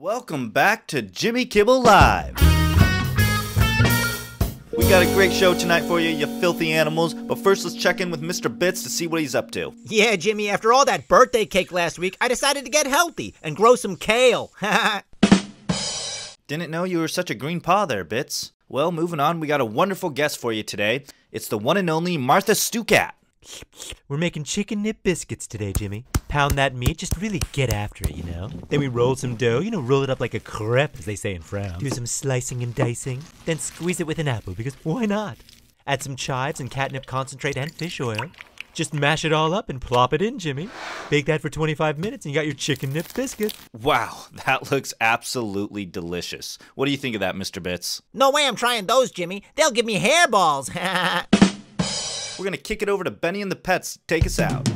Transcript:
Welcome back to Jimmy Kibble Live. We got a great show tonight for you, you filthy animals. But first, let's check in with Mr. Bits to see what he's up to. Yeah, Jimmy, after all that birthday cake last week, I decided to get healthy and grow some kale. Didn't know you were such a green paw there, Bits. Well, moving on, we got a wonderful guest for you today. It's the one and only Martha Stukat. We're making chicken nip biscuits today, Jimmy. Pound that meat, just really get after it, you know? Then we roll some dough, you know, roll it up like a crepe, as they say in France. Do some slicing and dicing, then squeeze it with an apple, because why not? Add some chives and catnip concentrate and fish oil. Just mash it all up and plop it in, Jimmy. Bake that for 25 minutes and you got your chicken nip biscuit. Wow, that looks absolutely delicious. What do you think of that, Mr. Bits? no way I'm trying those, Jimmy. They'll give me hairballs. We're gonna kick it over to Benny and the Pets take us out.